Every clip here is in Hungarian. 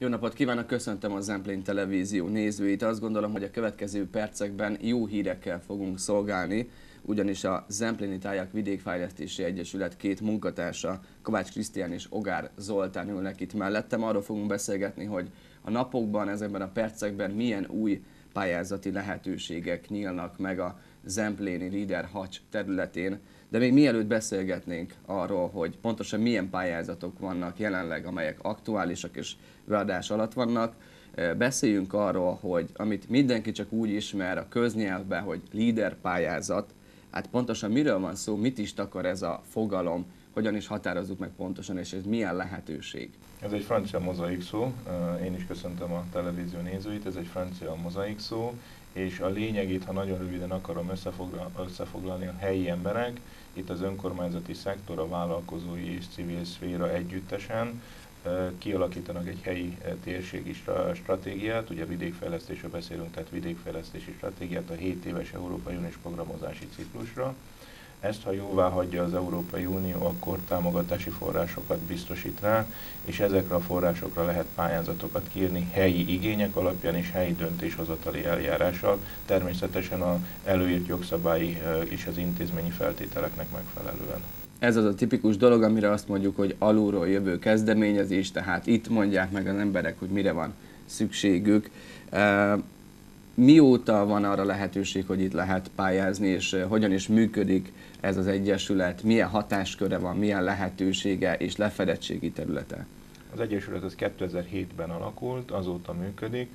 Jó napot kívánok, köszöntöm a Zemplén Televízió nézőit. Azt gondolom, hogy a következő percekben jó hírekkel fogunk szolgálni, ugyanis a Zempléni Tájak Vidékfejlesztési Egyesület két munkatársa, Kovács Krisztián és Ogár Zoltán ülnek itt mellettem. Arról fogunk beszélgetni, hogy a napokban, ezekben a percekben milyen új pályázati lehetőségek nyílnak meg a Zempléni Leader Hacs területén. De még mielőtt beszélgetnénk arról, hogy pontosan milyen pályázatok vannak jelenleg, amelyek aktuálisak és beadás alatt vannak, beszéljünk arról, hogy amit mindenki csak úgy ismer a köznyelvben, hogy líder pályázat, hát pontosan miről van szó, mit is takar ez a fogalom, hogyan is határozzuk meg pontosan, és ez milyen lehetőség? Ez egy francia mozaik szó, én is köszöntöm a televízió nézőit, ez egy francia mozaik szó, és a lényegét, ha nagyon röviden akarom összefoglalni, a helyi emberek, itt az önkormányzati szektor, a vállalkozói és civil szféra együttesen kialakítanak egy helyi térségi stratégiát, ugye vidékfejlesztésről beszélünk, tehát vidékfejlesztési stratégiát a 7 éves Európai Uniós programozási ciklusra, ezt, ha jóvá hagyja az Európai Unió, akkor támogatási forrásokat biztosít rá, és ezekre a forrásokra lehet pályázatokat kírni helyi igények alapján és helyi döntéshozatali eljárással, természetesen a előírt jogszabályi és az intézményi feltételeknek megfelelően. Ez az a tipikus dolog, amire azt mondjuk, hogy alulról jövő kezdeményezés, tehát itt mondják meg az emberek, hogy mire van szükségük mióta van arra lehetőség, hogy itt lehet pályázni, és hogyan is működik ez az egyesület, milyen hatásköre van, milyen lehetősége és lefedettségi területe? Az Egyesület az 2007-ben alakult, azóta működik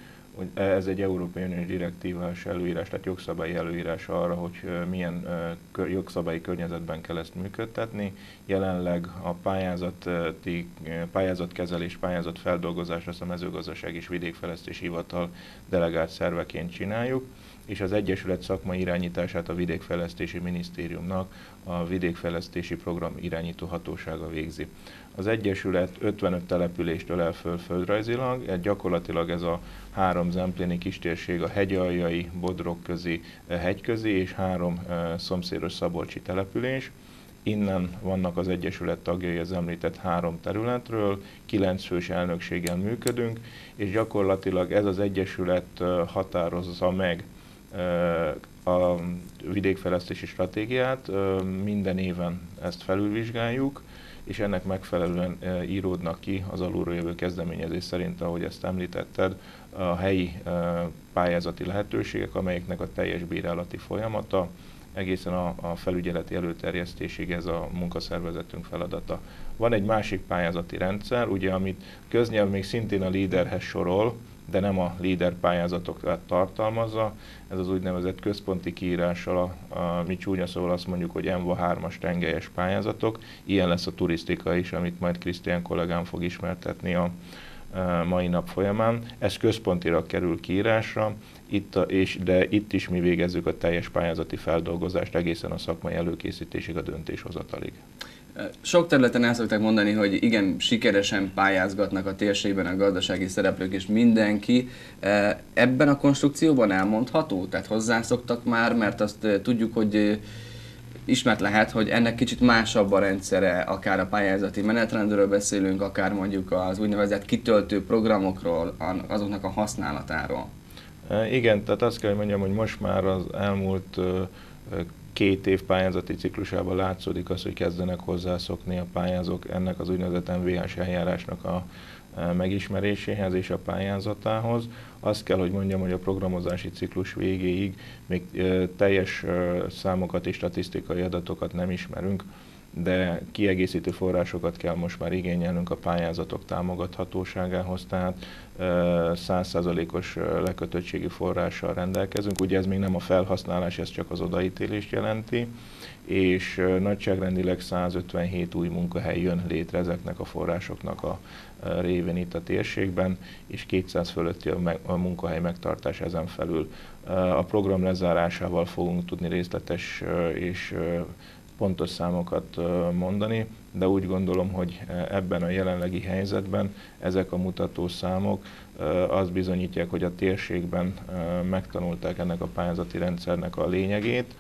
ez egy Európai Uniós direktívás előírás, tehát jogszabályi előírás arra, hogy milyen jogszabályi környezetben kell ezt működtetni. Jelenleg a pályázati, pályázatkezelés, pályázatfeldolgozás azt a mezőgazdaság és vidékfejlesztési hivatal delegált szerveként csináljuk és az Egyesület szakmai irányítását a Vidékfejlesztési Minisztériumnak a Vidékfejlesztési Program irányító hatósága végzi. Az Egyesület 55 települést ölel föl földrajzilag, gyakorlatilag ez a három zempléni kistérség a hegyaljai, Bodrog közi, eh, hegyközi és három eh, szomszédos szabolcsi település. Innen vannak az Egyesület tagjai az említett három területről, kilenc fős elnökséggel működünk, és gyakorlatilag ez az Egyesület eh, határozza meg a vidékfejlesztési stratégiát, minden éven ezt felülvizsgáljuk, és ennek megfelelően íródnak ki az alulról jövő kezdeményezés szerint, ahogy ezt említetted, a helyi pályázati lehetőségek, amelyeknek a teljes bírálati folyamata, egészen a, a felügyeleti előterjesztésig ez a munkaszervezetünk feladata. Van egy másik pályázati rendszer, ugye, amit köznyelv még szintén a líderhez sorol, de nem a líder pályázatokat tartalmazza. Ez az úgynevezett központi kiírással, a, a, mi csúnya szóval azt mondjuk, hogy ENVA 3-as tengelyes pályázatok. Ilyen lesz a turisztika is, amit majd Krisztián kollégám fog ismertetni a, a mai nap folyamán. Ez központira kerül kiírásra, itt a, és, de itt is mi végezzük a teljes pályázati feldolgozást egészen a szakmai előkészítésig, a döntéshozatalig. Sok területen el szokták mondani, hogy igen, sikeresen pályázgatnak a térségben a gazdasági szereplők és mindenki. Ebben a konstrukcióban elmondható? Tehát hozzászoktak már, mert azt tudjuk, hogy ismert lehet, hogy ennek kicsit másabb a rendszere, akár a pályázati menetrendről beszélünk, akár mondjuk az úgynevezett kitöltő programokról, azoknak a használatáról. Igen, tehát azt kell, hogy mondjam, hogy most már az elmúlt két év pályázati ciklusában látszódik az, hogy kezdenek hozzászokni a pályázók ennek az úgynevezett MVH eljárásnak a e, megismeréséhez és a pályázatához. Azt kell, hogy mondjam, hogy a programozási ciklus végéig még e, teljes e, számokat és statisztikai adatokat nem ismerünk, de kiegészítő forrásokat kell most már igényelnünk a pályázatok támogathatóságához, tehát 100%-os lekötöttségi forrással rendelkezünk. Ugye ez még nem a felhasználás, ez csak az odaítélést jelenti, és nagyságrendileg 157 új munkahely jön létre ezeknek a forrásoknak a révén itt a térségben, és 200 fölötti a munkahely megtartás ezen felül. A program lezárásával fogunk tudni részletes és pontos számokat mondani, de úgy gondolom, hogy ebben a jelenlegi helyzetben ezek a mutató számok azt bizonyítják, hogy a térségben megtanulták ennek a pályázati rendszernek a lényegét,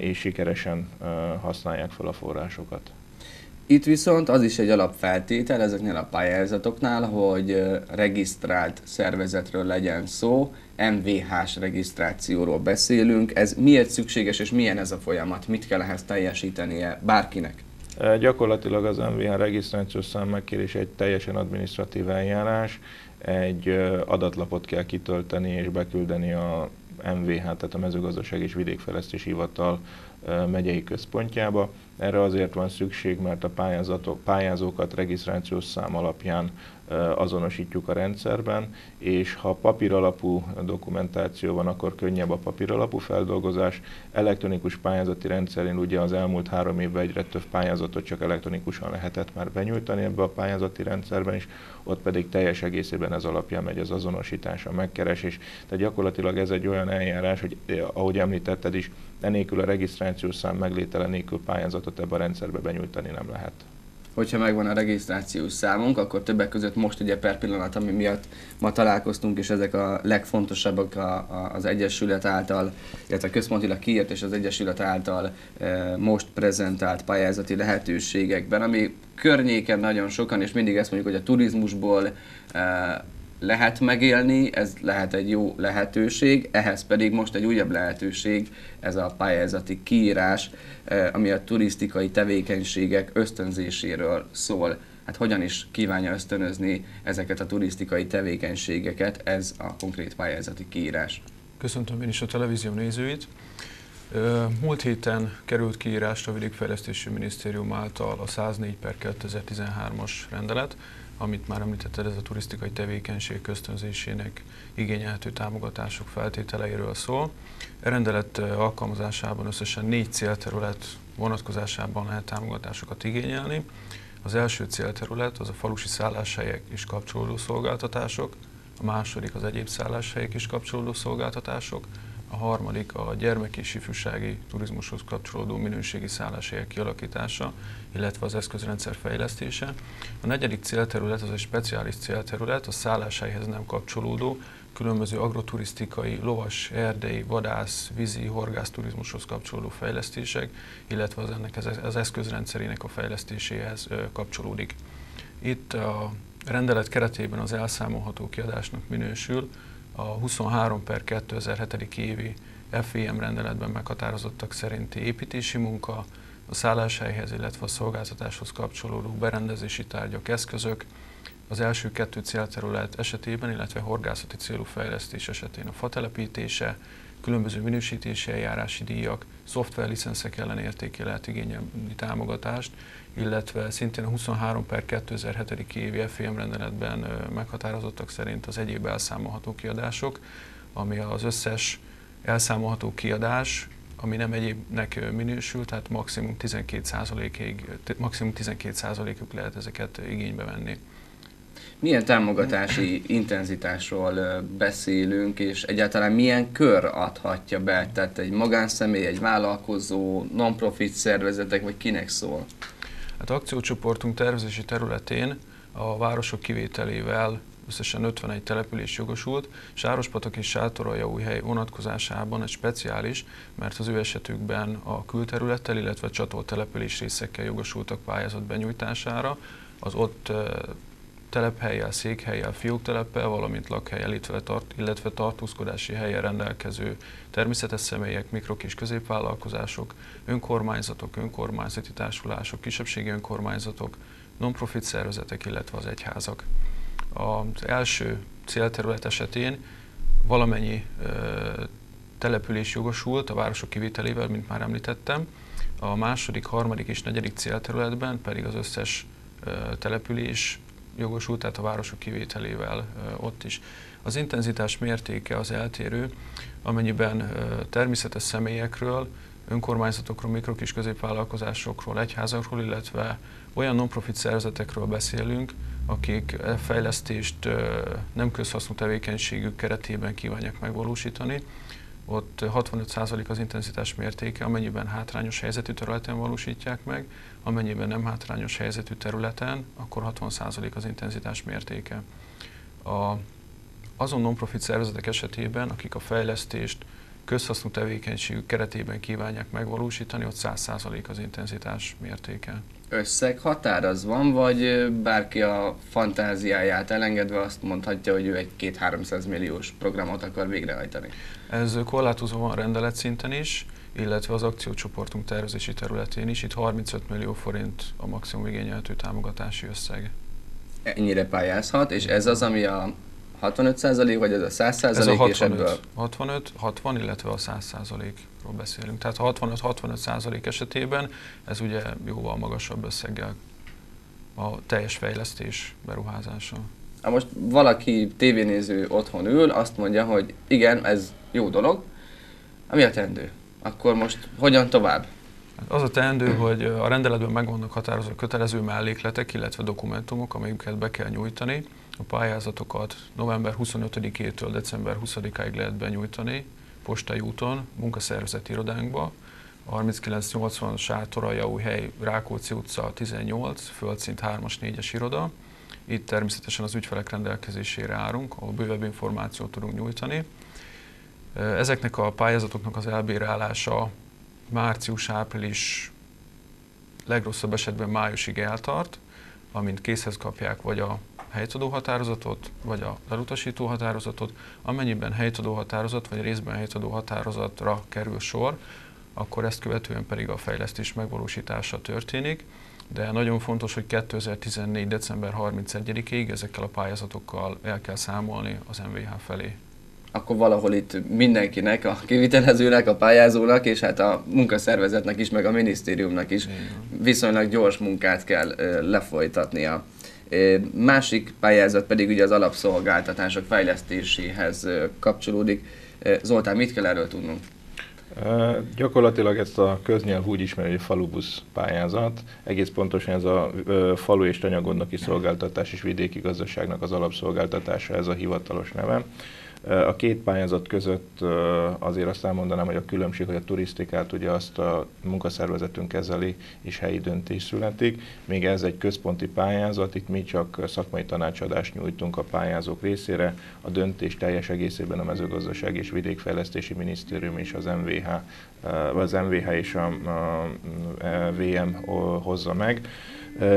és sikeresen használják fel a forrásokat. Itt viszont az is egy alapfeltétel ezeknél a pályázatoknál, hogy regisztrált szervezetről legyen szó, MVH-s regisztrációról beszélünk. Ez miért szükséges és milyen ez a folyamat? Mit kell ehhez teljesítenie bárkinek? Gyakorlatilag az MVH regisztrációs szám megkérés egy teljesen administratív eljárás, egy adatlapot kell kitölteni és beküldeni a MVH, tehát a Mezőgazdaság és Vidékfejlesztési Hivatal megyei központjába. Erre azért van szükség, mert a pályázatok, pályázókat regisztrációs szám alapján azonosítjuk a rendszerben, és ha papíralapú dokumentáció van, akkor könnyebb a papíralapú feldolgozás. Elektronikus pályázati rendszerén ugye az elmúlt három évben egyre több pályázatot csak elektronikusan lehetett már benyújtani ebbe a pályázati rendszerben is, ott pedig teljes egészében ez alapján megy az azonosítás, a megkeresés. Tehát gyakorlatilag ez egy olyan eljárás, hogy ahogy említetted is, enélkül a regisztrációs szám meglétele nélkül pályázatot ebbe a rendszerbe benyújtani nem lehet hogyha megvan a regisztrációs számunk, akkor többek között most ugye per pillanat, ami miatt ma találkoztunk, és ezek a legfontosabbak a, a, az Egyesület által, illetve központilag kiírt és az Egyesület által e, most prezentált pályázati lehetőségekben, ami környéken nagyon sokan, és mindig ezt mondjuk, hogy a turizmusból e, lehet megélni, ez lehet egy jó lehetőség, ehhez pedig most egy újabb lehetőség, ez a pályázati kiírás, eh, ami a turisztikai tevékenységek ösztönzéséről szól. Hát hogyan is kívánja ösztönözni ezeket a turisztikai tevékenységeket, ez a konkrét pályázati kiírás. Köszöntöm én is a televízió nézőit. Múlt héten került kiírásra a Vidékfejlesztési Minisztérium által a 104 per 2013-as rendelet, amit már említetted, ez a turisztikai tevékenység köztönzésének igényelhető támogatások feltételeiről szól. E rendelet alkalmazásában összesen négy célterület vonatkozásában lehet támogatásokat igényelni. Az első célterület az a falusi szálláshelyek és kapcsolódó szolgáltatások, a második az egyéb szálláshelyek és kapcsolódó szolgáltatások, a harmadik a gyermek és ifjúsági turizmushoz kapcsolódó minőségi szálláshelyek kialakítása, illetve az eszközrendszer fejlesztése. A negyedik célterület az egy speciális célterület, a szálláshelyhez nem kapcsolódó, különböző agroturisztikai, lovas, erdei, vadász, vízi, horgászturizmushoz kapcsolódó fejlesztések, illetve az ennek az eszközrendszerének a fejlesztéséhez kapcsolódik. Itt a rendelet keretében az elszámolható kiadásnak minősül a 23 per 2007. évi FVM rendeletben meghatározottak szerinti építési munka, a szálláshelyhez, illetve a szolgáltatáshoz kapcsolódó berendezési tárgyak, eszközök, az első kettő célterület esetében, illetve horgászati célú fejlesztés esetén a fatelepítése, különböző minősítési eljárási díjak, szoftverlicenszek ellen értéké lehet igényelni támogatást, illetve szintén a 23 per 2007. évi FEM rendeletben meghatározottak szerint az egyéb elszámolható kiadások, ami az összes elszámolható kiadás, ami nem egyébnek minősül, tehát maximum 12%-ig, maximum 12%-uk lehet ezeket igénybe venni. Milyen támogatási intenzitásról beszélünk, és egyáltalán milyen kör adhatja be? Tehát egy magánszemély, egy vállalkozó, non-profit szervezetek, vagy kinek szól? Hát akciócsoportunk tervezési területén a városok kivételével összesen 51 település jogosult. Sárospatak és hely vonatkozásában egy speciális, mert az ő esetükben a külterülettel, illetve csatolt település részekkel jogosultak pályázat benyújtására. Az ott telephelyel, székhelyel, fiókteleppel, valamint lakhelyel, illetve, tart, illetve tartózkodási helyen rendelkező természetes személyek, mikrok és középvállalkozások, önkormányzatok, önkormányzati társulások, kisebbségi önkormányzatok, non-profit szervezetek, illetve az egyházak. Az első célterület esetén valamennyi település jogosult a városok kivételével, mint már említettem. A második, harmadik és negyedik célterületben pedig az összes település jogosult, tehát a városok kivételével ott is. Az intenzitás mértéke az eltérő, amennyiben természetes személyekről, önkormányzatokról, mikro- és középvállalkozásokról, egyházakról, illetve olyan non-profit szervezetekről beszélünk, akik e fejlesztést nem közhasznú tevékenységük keretében kívánják megvalósítani, ott 65% az intenzitás mértéke, amennyiben hátrányos helyzetű területen valósítják meg, amennyiben nem hátrányos helyzetű területen, akkor 60% az intenzitás mértéke. A, azon non-profit szervezetek esetében, akik a fejlesztést közhasznú tevékenységük keretében kívánják megvalósítani, ott 100% az intenzitás mértéke. Összeghatár az van, vagy bárki a fantáziáját elengedve azt mondhatja, hogy ő egy két 300 milliós programot akar végrehajtani? Ez korlátozó van rendelet szinten is, illetve az akciócsoportunk tervezési területén is. Itt 35 millió forint a maximum igényeltő támogatási összeg. Ennyire pályázhat, és ez az, ami a 65% vagy ez a 100% Ez a 65, és ebből 65, 60, illetve a 100%-ról beszélünk. Tehát a 65-65% esetében ez ugye jóval magasabb összeggel a teljes fejlesztés beruházása. Ha most valaki tévénéző otthon ül, azt mondja, hogy igen, ez jó dolog, ami a tendő. Akkor most hogyan tovább? Hát Az a teendő, hogy a rendeletben meg vannak határozva kötelező mellékletek, illetve dokumentumok, amelyeket be kell nyújtani. A pályázatokat november 25-től december 20-áig lehet benyújtani postai úton, munkaszervezeti irodánkba. A 3980 Sátoraljaújhely, Rákóczi utca 18, földszint 3-as 4-es iroda. Itt természetesen az ügyfelek rendelkezésére állunk, ahol bővebb információt tudunk nyújtani. Ezeknek a pályázatoknak az elbírálása március-április, legrosszabb esetben májusig eltart, amint készhez kapják vagy a helytadó határozatot, vagy a elutasító határozatot. Amennyiben helytadó határozat, vagy részben helytadó határozatra kerül sor, akkor ezt követően pedig a fejlesztés megvalósítása történik. De nagyon fontos, hogy 2014. december 31-ig ezekkel a pályázatokkal el kell számolni az MVH felé akkor valahol itt mindenkinek, a kivitelezőnek, a pályázónak, és hát a munkaszervezetnek is, meg a minisztériumnak is viszonylag gyors munkát kell lefolytatnia. Másik pályázat pedig ugye az alapszolgáltatások fejlesztéséhez kapcsolódik. Zoltán, mit kell erről tudnunk? Gyakorlatilag ezt a köznyelv úgy ismeri, hogy falubusz pályázat. Egész pontosan ez a falu és tanyagondnoki szolgáltatás és vidéki gazdaságnak az alapszolgáltatása, ez a hivatalos neve. A két pályázat között azért azt elmondanám, hogy a különbség, hogy a turisztikát ugye azt a munkaszervezetünk kezeli, és helyi döntés születik, még ez egy központi pályázat, itt mi csak szakmai tanácsadást nyújtunk a pályázók részére, a döntés teljes egészében a mezőgazdaság és vidékfejlesztési minisztérium és az MVH, az MVH és a, VM hozza meg.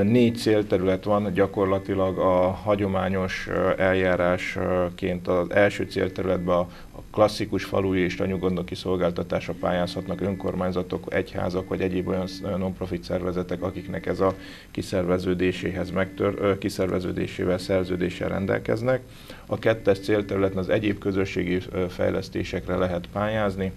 Négy célterület van, gyakorlatilag a hagyományos eljárásként az első célterületben a klasszikus falui és tanyugondoki szolgáltatásra pályázhatnak önkormányzatok, egyházak vagy egyéb olyan non-profit szervezetek, akiknek ez a kiszerveződéséhez megtör, kiszerveződésével, szerződéssel rendelkeznek. A kettes célterületen az egyéb közösségi fejlesztésekre lehet pályázni.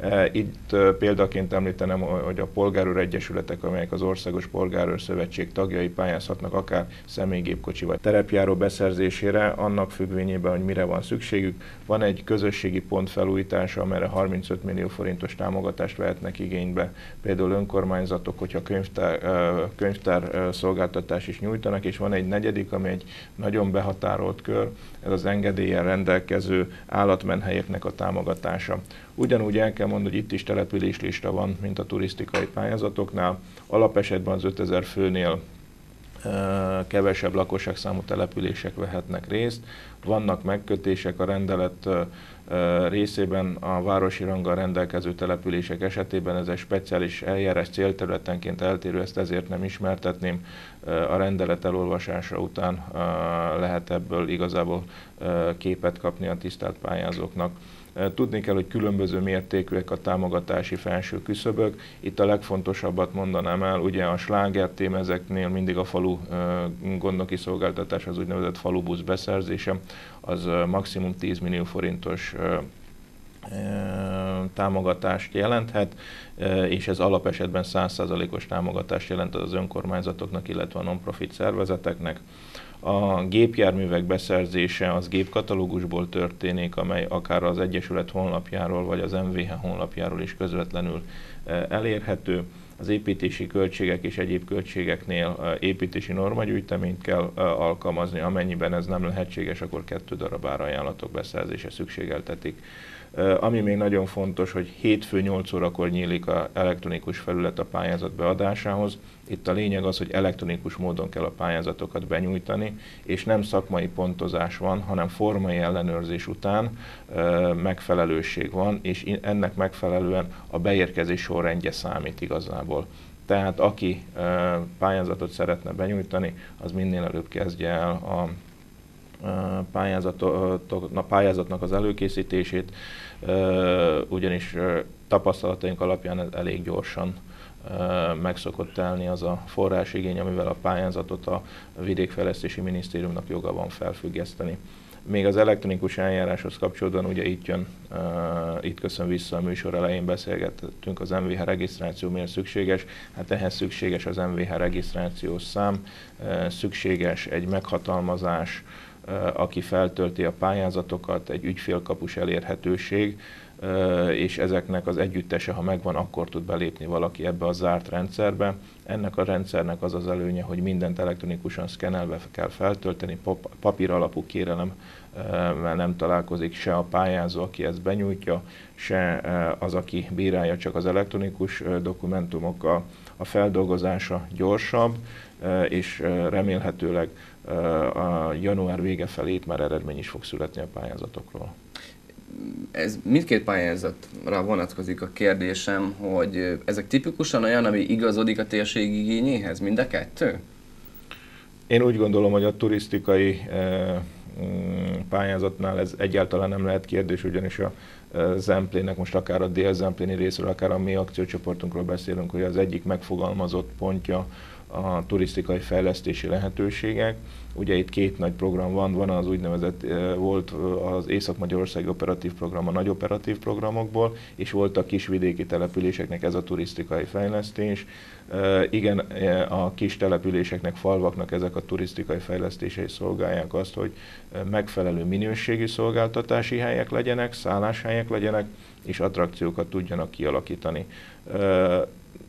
Eh, itt eh, példaként említenem, hogy a polgárőr egyesületek, amelyek az Országos Polgárőr Szövetség tagjai pályázhatnak akár személygépkocsi vagy terepjáró beszerzésére, annak függvényében, hogy mire van szükségük. Van egy közösségi pont felújítása, amelyre 35 millió forintos támogatást vehetnek igénybe. Például önkormányzatok, hogyha könyvtár, eh, könyvtár szolgáltatás is nyújtanak, és van egy negyedik, ami egy nagyon behatárolt kör, ez az engedélyen rendelkező állatmenhelyeknek a támogatása. Ugyanúgy el kell mondani, hogy itt is településlista van, mint a turisztikai pályázatoknál. Alapesetben az 5000 főnél kevesebb lakosságszámú települések vehetnek részt. Vannak megkötések a rendelet részében a városi ranggal rendelkező települések esetében ez egy speciális eljárás célterületenként eltérő, ezt ezért nem ismertetném. A rendelet elolvasása után lehet ebből igazából képet kapni a tisztelt pályázóknak. Tudni kell, hogy különböző mértékűek a támogatási felső küszöbök. Itt a legfontosabbat mondanám el, ugye a sláger tém ezeknél mindig a falu gondnoki szolgáltatás, az úgynevezett falubusz beszerzése, az maximum 10 millió forintos támogatást jelenthet, és ez alapesetben 100%-os támogatást jelent az önkormányzatoknak, illetve a non-profit szervezeteknek. A gépjárművek beszerzése az gépkatalógusból történik, amely akár az Egyesület honlapjáról vagy az MVH honlapjáról is közvetlenül elérhető. Az építési költségek és egyéb költségeknél építési normagyűjteményt kell alkalmazni, amennyiben ez nem lehetséges, akkor kettő darab árajánlatok beszerzése szükségeltetik Ami még nagyon fontos, hogy hétfő 8 órakor nyílik a elektronikus felület a pályázat beadásához. Itt a lényeg az, hogy elektronikus módon kell a pályázatokat benyújtani, és nem szakmai pontozás van, hanem formai ellenőrzés után megfelelőség van, és ennek megfelelően a beérkezés sorrendje számít igazából. Tehát aki pályázatot szeretne benyújtani, az minél előbb kezdje el a pályázatnak az előkészítését, ugyanis tapasztalataink alapján elég gyorsan meg szokott telni az a forrásigény, amivel a pályázatot a Vidékfejlesztési Minisztériumnak joga van felfüggeszteni. Még az elektronikus eljáráshoz kapcsolódóan ugye itt jön, uh, itt köszön vissza a műsor elején beszélgettünk az MVH regisztráció miért szükséges. Hát ehhez szükséges az MVH regisztrációs szám, uh, szükséges egy meghatalmazás, uh, aki feltölti a pályázatokat, egy ügyfélkapus elérhetőség, és ezeknek az együttese, ha megvan, akkor tud belépni valaki ebbe a zárt rendszerbe. Ennek a rendszernek az az előnye, hogy mindent elektronikusan szkennelve kell feltölteni, papír alapú kérelem mert nem találkozik se a pályázó, aki ezt benyújtja, se az, aki bírálja csak az elektronikus dokumentumok. A, feldolgozása gyorsabb, és remélhetőleg a január vége felé már eredmény is fog születni a pályázatokról ez mindkét pályázatra vonatkozik a kérdésem, hogy ezek tipikusan olyan, ami igazodik a térség igényéhez, mind a kettő? Én úgy gondolom, hogy a turisztikai pályázatnál ez egyáltalán nem lehet kérdés, ugyanis a Zemplének, most akár a dél Zempléni részről, akár a mi akciócsoportunkról beszélünk, hogy az egyik megfogalmazott pontja a turisztikai fejlesztési lehetőségek. Ugye itt két nagy program van, van az úgynevezett, volt az Észak-Magyarországi Operatív Program a nagy operatív programokból, és volt a kisvidéki településeknek ez a turisztikai fejlesztés. Igen, a kis településeknek, falvaknak ezek a turisztikai fejlesztései szolgálják azt, hogy megfelelő minőségű szolgáltatási helyek legyenek, szálláshelyek legyenek, és attrakciókat tudjanak kialakítani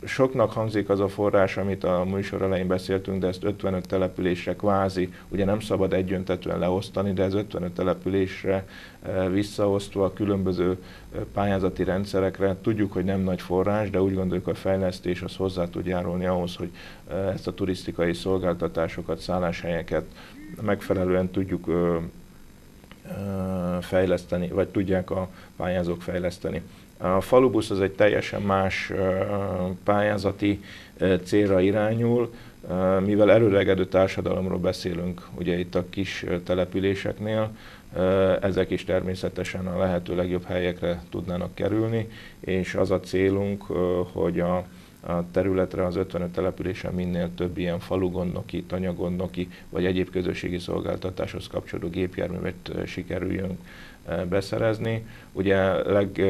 soknak hangzik az a forrás, amit a műsor elején beszéltünk, de ezt 55 településre kvázi, ugye nem szabad egyöntetően leosztani, de ez 55 településre eh, visszaosztva a különböző eh, pályázati rendszerekre. Tudjuk, hogy nem nagy forrás, de úgy gondoljuk, a fejlesztés az hozzá tud járulni ahhoz, hogy eh, ezt a turisztikai szolgáltatásokat, szálláshelyeket megfelelően tudjuk fejleszteni, vagy tudják a pályázók fejleszteni. A falubusz az egy teljesen más pályázati célra irányul, mivel előregedő társadalomról beszélünk, ugye itt a kis településeknél, ezek is természetesen a lehető legjobb helyekre tudnának kerülni, és az a célunk, hogy a, a területre, az 55 településen minél több ilyen falugondnoki, tanyagondnoki vagy egyéb közösségi szolgáltatáshoz kapcsolódó gépjárművet sikerüljön beszerezni. Ugye leg,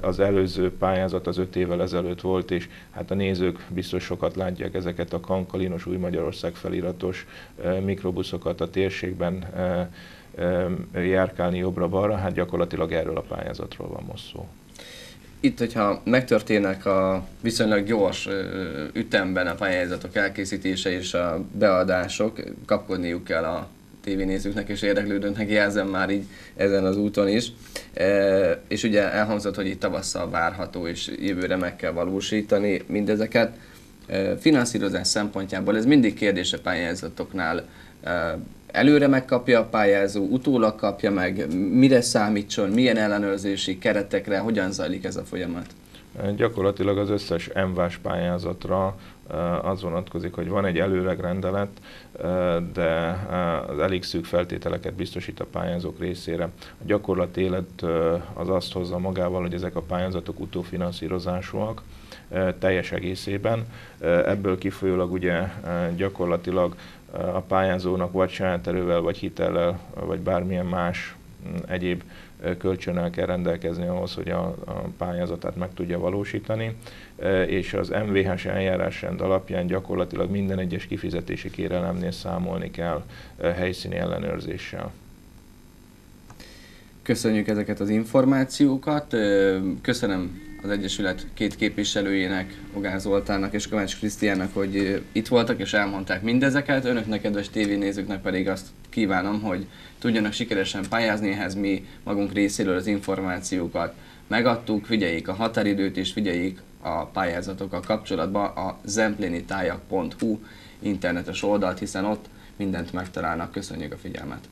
az előző pályázat az öt évvel ezelőtt volt, és hát a nézők biztos sokat látják ezeket a kankalinos új Magyarország feliratos mikrobuszokat a térségben járkálni jobbra-balra, hát gyakorlatilag erről a pályázatról van most szó. Itt, hogyha megtörténnek a viszonylag gyors ütemben a pályázatok elkészítése és a beadások, kapkodniuk kell a tévénézőknek és érdeklődőknek jelzem már így ezen az úton is. E, és ugye elhangzott, hogy itt tavasszal várható, és jövőre meg kell valósítani mindezeket. E, finanszírozás szempontjából ez mindig kérdés a pályázatoknál. Előre megkapja a pályázó, utólag kapja meg, mire számítson, milyen ellenőrzési keretekre, hogyan zajlik ez a folyamat? Gyakorlatilag az összes MVAS pályázatra az vonatkozik, hogy van egy előregrendelet, de az elég szűk feltételeket biztosít a pályázók részére. A gyakorlati élet az azt hozza magával, hogy ezek a pályázatok utófinanszírozásúak teljes egészében. Ebből kifolyólag ugye gyakorlatilag a pályázónak vagy saját erővel, vagy hitellel, vagy bármilyen más egyéb kölcsönnel kell rendelkezni ahhoz, hogy a, a pályázatát meg tudja valósítani, és az MVH-s eljárásrend alapján gyakorlatilag minden egyes kifizetési kérelemnél számolni kell helyszíni ellenőrzéssel. Köszönjük ezeket az információkat, köszönöm az Egyesület két képviselőjének, Ogán Zoltánnak és Kovács Krisztiánnak, hogy itt voltak és elmondták mindezeket. Önöknek, kedves tévénézőknek pedig azt kívánom, hogy tudjanak sikeresen pályázni, ehhez mi magunk részéről az információkat megadtuk, figyeljék a határidőt és figyeljék a pályázatokkal kapcsolatban a zemplénitájak.hu internetes oldalt, hiszen ott mindent megtalálnak. Köszönjük a figyelmet!